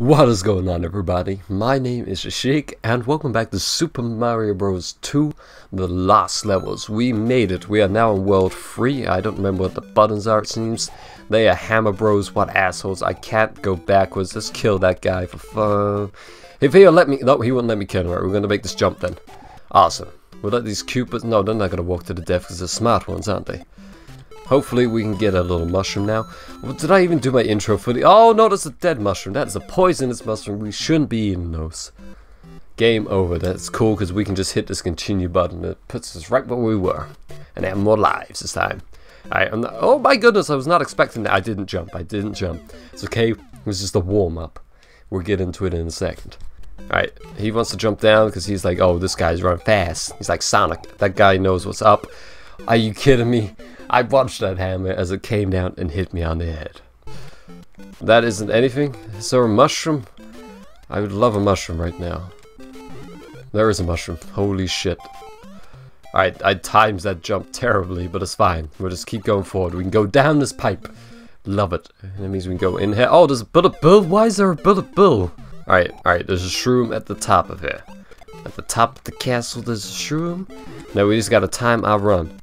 What is going on everybody? My name is Shig and welcome back to Super Mario Bros. 2 The Lost Levels. We made it. We are now in World 3. I don't remember what the buttons are it seems. They are Hammer Bros. What assholes. I can't go backwards. Let's kill that guy for fun. If he'll let me... No, he wouldn't let me kill him. Right, we're going to make this jump then. Awesome. We'll let these Koopas... No, they're not going to walk to the death because they're smart ones, aren't they? Hopefully we can get a little mushroom now. Well, did I even do my intro for the... Oh, no, that's a dead mushroom. That is a poisonous mushroom. We shouldn't be eating those. Game over. That's cool because we can just hit this continue button. It puts us right where we were. And have more lives this time. Alright, oh my goodness, I was not expecting that. I didn't jump. I didn't jump. It's okay. It was just a warm-up. We'll get into it in a second. Alright, he wants to jump down because he's like, oh, this guy's running fast. He's like Sonic. That guy knows what's up. Are you kidding me? I watched that hammer as it came down and hit me on the head. That isn't anything. Is there a mushroom? I would love a mushroom right now. There is a mushroom. Holy shit. Alright, I timed that jump terribly, but it's fine. We'll just keep going forward. We can go down this pipe. Love it. That means we can go in here. Oh, there's a bullet bill? Why is there a bullet bill? Alright, alright, there's a shroom at the top of here. At the top of the castle, there's a shroom. Now we just gotta time our run.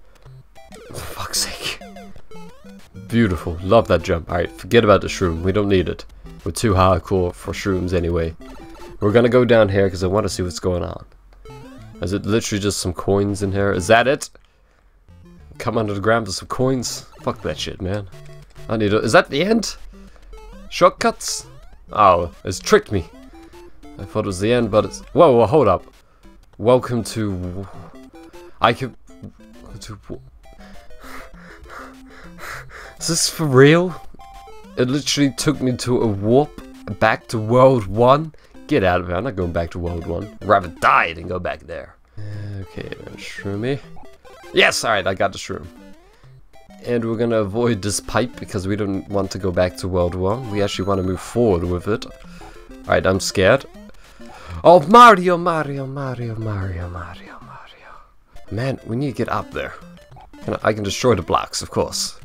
For fuck's sake. Beautiful. Love that jump. Alright, forget about the shroom. We don't need it. We're too hardcore for shrooms anyway. We're gonna go down here because I want to see what's going on. Is it literally just some coins in here? Is that it? Come under the ground with some coins? Fuck that shit, man. I need it. Is that the end? Shortcuts? Oh, it's tricked me. I thought it was the end, but it's... Whoa, whoa hold up. Welcome to... I can... To... Is this for real? It literally took me to a warp back to World 1. Get out of here. I'm not going back to World 1. rather die than go back there. Okay, shroomy. Yes, alright, I got the shroom. And we're gonna avoid this pipe because we don't want to go back to World 1. We actually want to move forward with it. Alright, I'm scared. Oh, Mario, Mario, Mario, Mario, Mario, Mario. Man, we need to get up there. I can destroy the blocks, of course.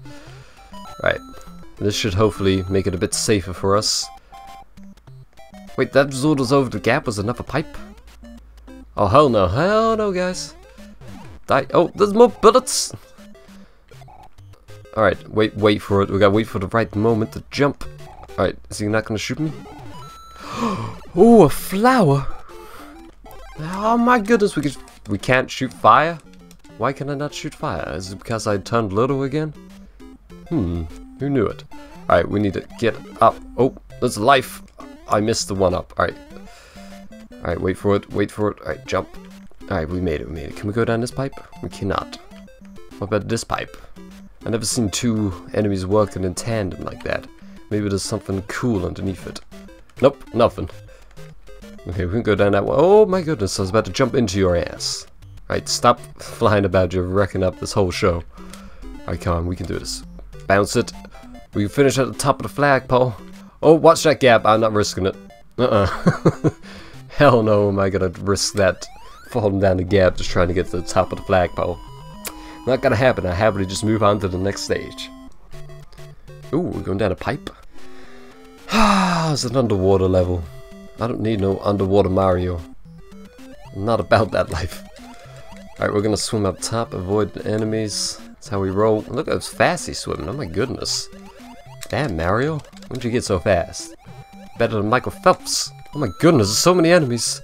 Right. This should hopefully make it a bit safer for us. Wait, that zoodles over the gap was another pipe? Oh, hell no. Hell no, guys. Die. Oh, there's more bullets! Alright, wait, wait for it. We gotta wait for the right moment to jump. Alright, is he not gonna shoot me? oh, a flower! Oh my goodness, we can we can't shoot fire? Why can I not shoot fire? Is it because I turned little again? Hmm, who knew it? Alright, we need to get up. Oh, there's life. I missed the one up. Alright. Alright, wait for it, wait for it. Alright, jump. Alright, we made it, we made it. Can we go down this pipe? We cannot. What about this pipe? I've never seen two enemies working in tandem like that. Maybe there's something cool underneath it. Nope, nothing. Okay, we can go down that one. Oh my goodness, I was about to jump into your ass. Alright, stop flying about. You're wrecking up this whole show. Alright, come on, we can do this. Bounce it. We finish at the top of the flagpole. Oh, watch that gap. I'm not risking it. Uh-uh. Hell no am I gonna risk that falling down the gap just trying to get to the top of the flagpole. Not gonna happen. I happily just move on to the next stage. Ooh, we're going down a pipe. Ah, it's an underwater level. I don't need no underwater Mario. I'm not about that life. Alright, we're gonna swim up top, avoid the enemies. That's how we roll. Look how fast he's swimming. Oh my goodness. Damn, Mario. When did you get so fast? Better than Michael Phelps. Oh my goodness, there's so many enemies.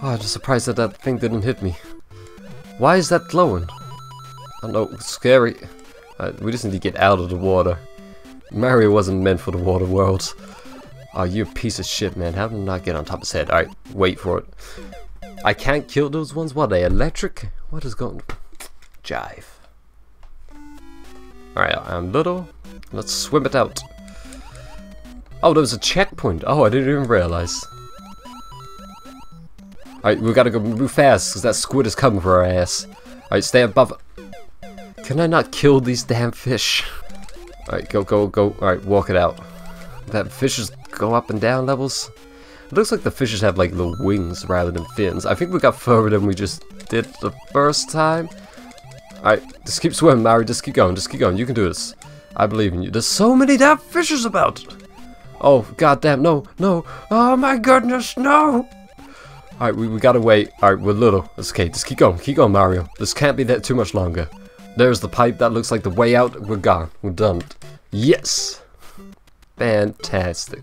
Oh, I'm just surprised that that thing didn't hit me. Why is that glowing? I don't know, it's scary. Uh, we just need to get out of the water. Mario wasn't meant for the water world. Oh, you piece of shit, man. How did I not get on top of his head? Alright, wait for it. I can't kill those ones? What, are they electric? What is going... Jive. Alright, I'm little. Let's swim it out. Oh, there was a checkpoint. Oh, I didn't even realize. Alright, we gotta go move fast, because that squid is coming for our ass. Alright, stay above. Can I not kill these damn fish? Alright, go, go, go. Alright, walk it out. That fishes go up and down levels. It looks like the fishes have like the wings rather than fins. I think we got further than we just did the first time. Alright, just keep swimming, Mario. Just keep going. Just keep going. You can do this. I believe in you. There's so many damn fishes about. Oh, goddamn, no, no. Oh my goodness, no! Alright, we, we gotta wait. Alright, we're little. It's okay, just keep going, keep going, Mario. This can't be that too much longer. There's the pipe, that looks like the way out. We're gone. We're done. Yes! Fantastic.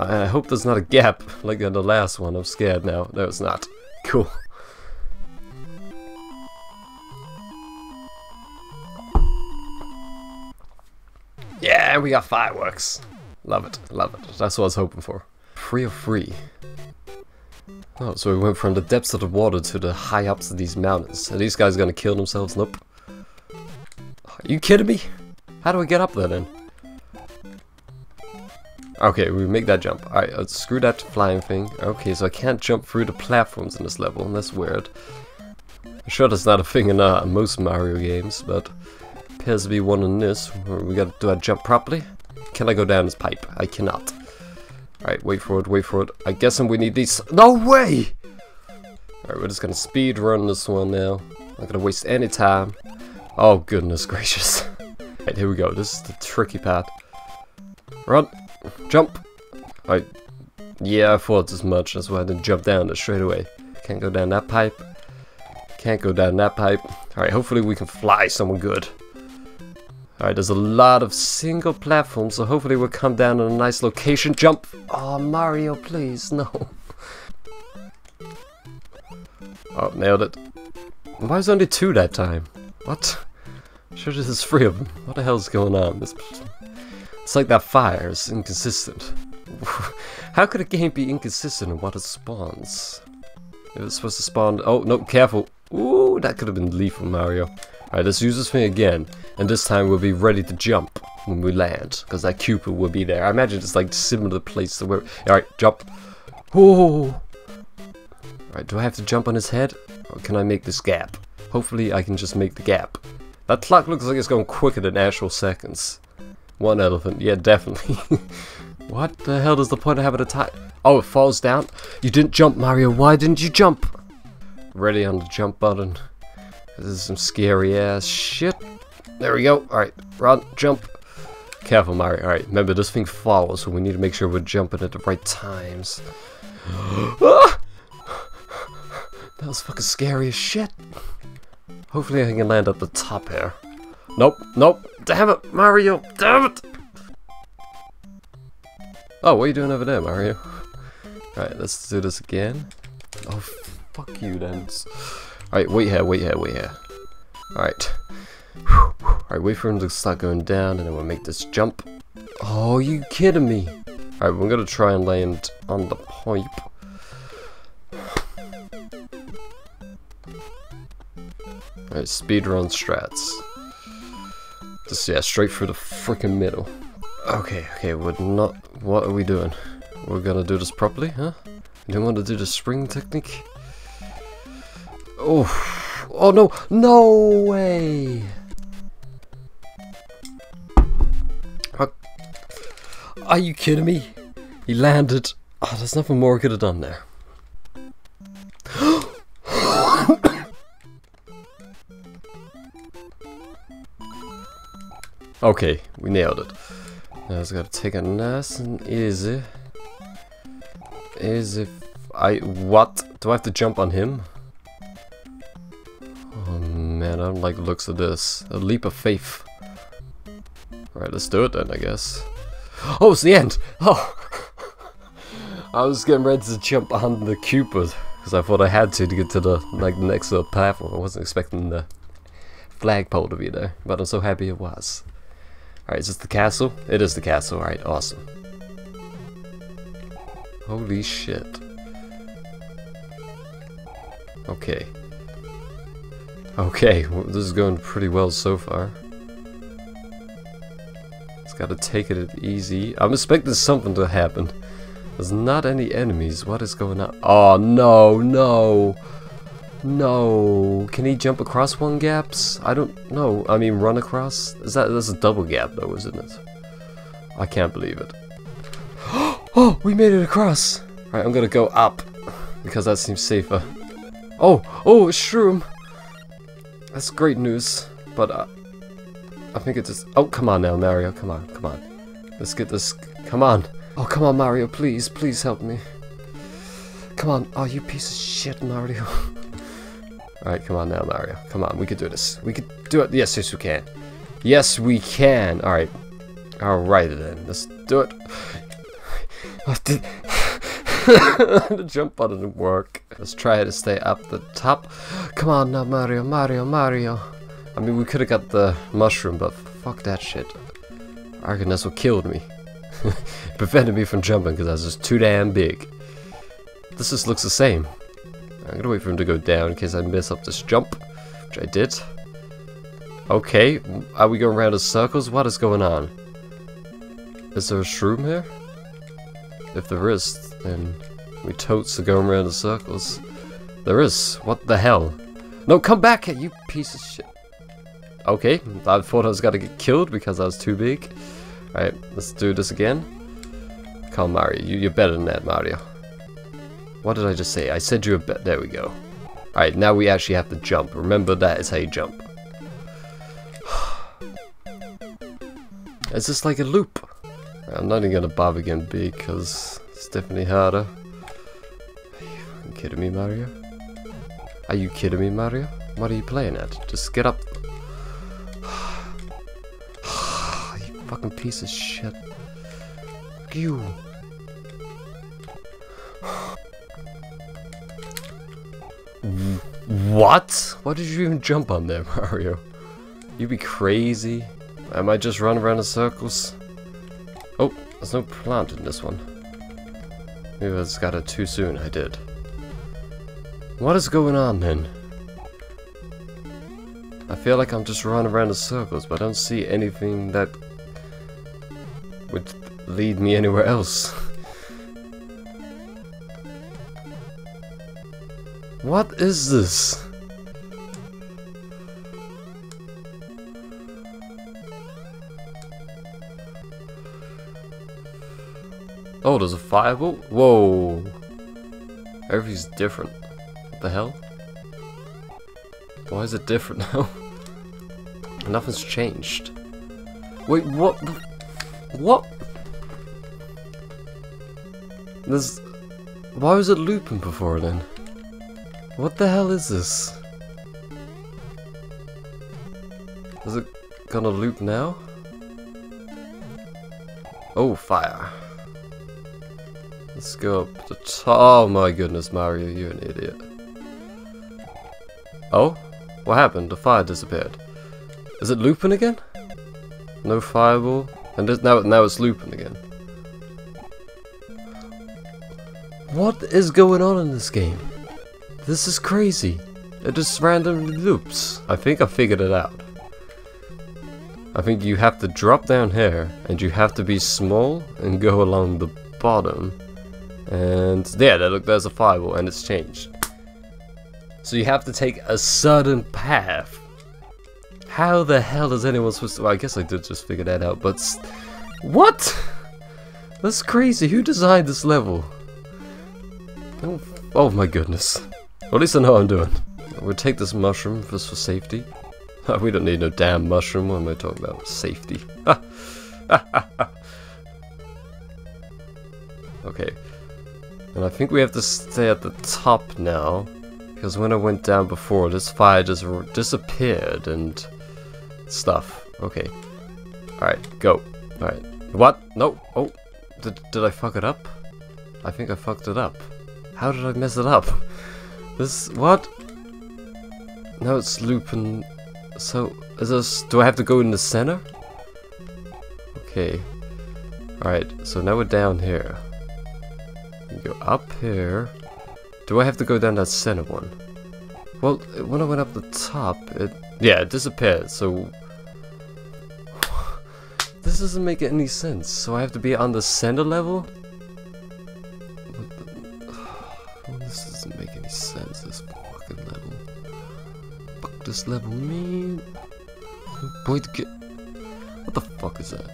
I hope there's not a gap like in the last one. I'm scared now. No, it's not. Cool. Yeah, we got fireworks. Love it, love it. That's what I was hoping for. Free or free? Oh, so we went from the depths of the water to the high ups of these mountains. Are these guys gonna kill themselves? Nope. Are you kidding me? How do we get up there then? Okay, we make that jump. Alright, uh, screw that flying thing. Okay, so I can't jump through the platforms in this level. That's weird. I'm sure that's not a thing in uh, most Mario games, but appears to be one in this. We gotta do a jump properly. Can I go down this pipe? I cannot. Alright, wait for it, wait for it. I guess we need these. No way! Alright, we're just gonna speed run this one now. Not gonna waste any time. Oh, goodness gracious. Alright, here we go. This is the tricky part. Run! Jump! Alright. Yeah, I thought as much. That's why I didn't jump down it straight away. Can't go down that pipe. Can't go down that pipe. Alright, hopefully we can fly someone good. Alright, there's a lot of single platforms, so hopefully we'll come down in a nice location. Jump! Oh, Mario, please, no. Oh, nailed it. Why was only two that time? What? Sure, this is three of them. What the hell's going on? This, it's like that fire is inconsistent. How could a game be inconsistent in what it spawns? It was supposed to spawn. Oh no! Careful! Ooh, that could have been lethal, Mario. Alright, let's use this thing again, and this time we'll be ready to jump when we land, because that Koopa will be there. I imagine it's like similar the place to where... Alright, jump. Ooh. Alright, do I have to jump on his head? Or can I make this gap? Hopefully I can just make the gap. That clock looks like it's going quicker than actual seconds. One elephant, yeah, definitely. what the hell does the point of having a tie? Oh, it falls down? You didn't jump, Mario. Why didn't you jump? Ready on the jump button. This is some scary ass shit. There we go. Alright, run, jump. Careful, Mario. Alright, remember this thing falls, so we need to make sure we're jumping at the right times. that was fucking scary as shit. Hopefully I can land at the top here. Nope, nope. Damn it, Mario. Damn it. Oh, what are you doing over there, Mario? Alright, let's do this again. Oh, fuck you then. Alright, wait here, wait here, wait here. Alright. Alright, wait for him to start going down, and then we'll make this jump. Oh, you kidding me? Alright, we're gonna try and land on the pipe. Alright, speedrun strats. Just, yeah, straight through the freaking middle. Okay, okay, we're not... What are we doing? We're gonna do this properly, huh? You don't want to do the spring technique? Oh, oh no, no way! Are you kidding me? He landed. Oh, there's nothing more I could have done there. okay, we nailed it. Now I just gotta take it nice and easy. Easy. I. What? Do I have to jump on him? Oh man, I don't like the looks of this. A leap of faith. Alright, let's do it then, I guess. Oh, it's the end! Oh! I was getting ready to jump on the Koopa, because I thought I had to to get to the like next little platform. I wasn't expecting the flagpole to be there, but I'm so happy it was. Alright, is this the castle? It is the castle, alright, awesome. Holy shit. Okay. Okay, well, this is going pretty well so far. Just gotta take it easy. I'm expecting something to happen. There's not any enemies. What is going on? Oh, no, no. No. Can he jump across one gaps? I don't know. I mean, run across? Is that that's a double gap, though, isn't it? I can't believe it. oh, we made it across. Alright, I'm gonna go up. Because that seems safer. Oh, oh, shroom. That's great news, but uh, I think it just... Oh, come on now, Mario. Come on, come on. Let's get this. Come on. Oh, come on, Mario. Please, please help me. Come on. Oh, you piece of shit, Mario. Alright, come on now, Mario. Come on, we can do this. We can do it. Yes, yes, we can. Yes, we can. Alright. Alright then. Let's do it. the jump button didn't work. Let's try to stay up the top. Come on now, Mario, Mario, Mario. I mean, we could have got the mushroom, but fuck that shit. What killed me. Prevented me from jumping because I was just too damn big. This just looks the same. I'm gonna wait for him to go down in case I mess up this jump, which I did. Okay, are we going around in circles? What is going on? Is there a shroom here? If there is, then we totes are going around in circles. There is. What the hell? No, come back here, you piece of shit. Okay, I thought I was gonna get killed because I was too big. Alright, let's do this again. Come Mario. You, you're better than that, Mario. What did I just say? I said you were better. There we go. Alright, now we actually have to jump. Remember that is how you jump. it's just like a loop? I'm not even gonna bother again because it's definitely harder. Are you kidding me, Mario? Are you kidding me, Mario? What are you playing at? Just get up. Piece of shit. You. What? Why did you even jump on there, Mario? You be crazy. I might just run around in circles. Oh, there's no plant in this one. Maybe I just got it too soon, I did. What is going on then? I feel like I'm just running around in circles, but I don't see anything that lead me anywhere else. what is this? Oh, there's a fireball? Whoa. Everything's different. What the hell? Why is it different now? Nothing's changed. Wait, what. What? Why was it looping before then? What the hell is this? Is it gonna loop now? Oh, fire. Let's go up the top. Oh my goodness, Mario, you're an idiot. Oh? What happened? The fire disappeared. Is it looping again? No fireball? And now, now it's looping again. What is going on in this game? This is crazy. It just randomly loops. I think I figured it out. I think you have to drop down here and you have to be small and go along the bottom and there, yeah, look, there's a fireball and it's changed. So you have to take a certain path. How the hell is anyone supposed to... Well, I guess I did just figure that out, but... What? That's crazy. Who designed this level? Oh, oh my goodness. Well, at least I know I'm doing. We'll take this mushroom just for safety. we don't need no damn mushroom. What am I talking about? Safety. okay. And I think we have to stay at the top now. Because when I went down before, this fire just disappeared and stuff. Okay. Alright, go. Alright. What? No. Oh. Did, did I fuck it up? I think I fucked it up. How did I mess it up? This... What? Now it's looping... So, is this... Do I have to go in the center? Okay. Alright, so now we're down here. Go up here. Do I have to go down that center one? Well, when I went up the top, it... Yeah, it disappeared, so... this doesn't make any sense. So I have to be on the center level? This level, man. Boy, get... What the fuck is that?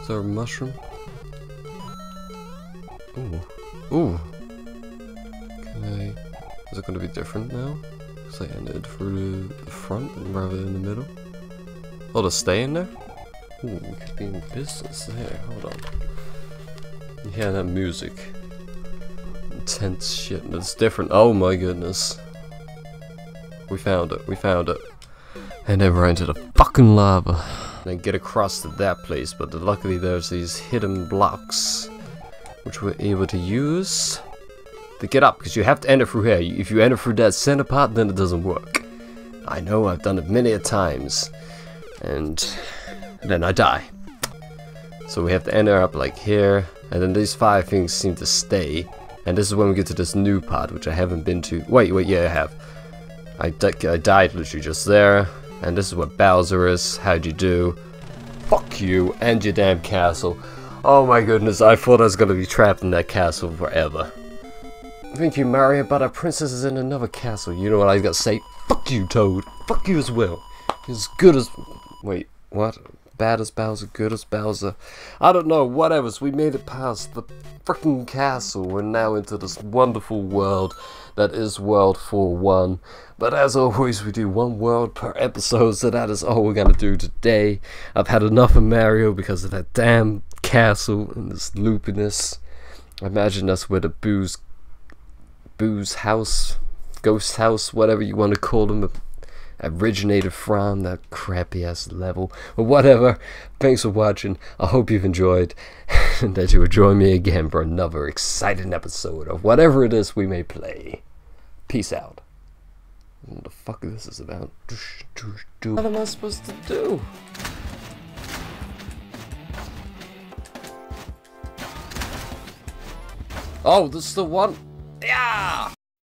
Is there a mushroom? Ooh. Ooh. Okay. Is it to be different now? Because I ended through the front rather than the middle? Oh, to stay in there? Ooh, we could be in business there. Hold on. Yeah, that music? Intense shit. It's different. Oh my goodness. We found it. We found it. And then we're into the fucking lava. Then get across to that place, but luckily there's these hidden blocks which we're able to use to get up, because you have to enter through here. If you enter through that center part, then it doesn't work. I know, I've done it many a times. And then I die. So we have to enter up like here, and then these five things seem to stay. And this is when we get to this new part, which I haven't been to. Wait, wait, yeah, I have. I, di I died literally just there. And this is what Bowser is. How'd you do? Fuck you and your damn castle. Oh my goodness, I thought I was gonna be trapped in that castle forever. Thank you, Mario, but our princess is in another castle. You know what I gotta say? Fuck you, Toad. Fuck you as well. As good as... Wait, what? Bad as Bowser, good as Bowser. I don't know, whatever. So we made it past the freaking castle. We're now into this wonderful world that is World 4-1. But as always, we do one world per episode, so that is all we're gonna do today. I've had enough of Mario because of that damn castle and this loopiness. I imagine that's where the booze, booze house, ghost house, whatever you want to call them, originated from that crappy ass level. But whatever. Thanks for watching. I hope you've enjoyed and that you will join me again for another exciting episode of whatever it is we may play. Peace out. What the fuck this is this about? What am I supposed to do? Oh, this is the one. Yeah!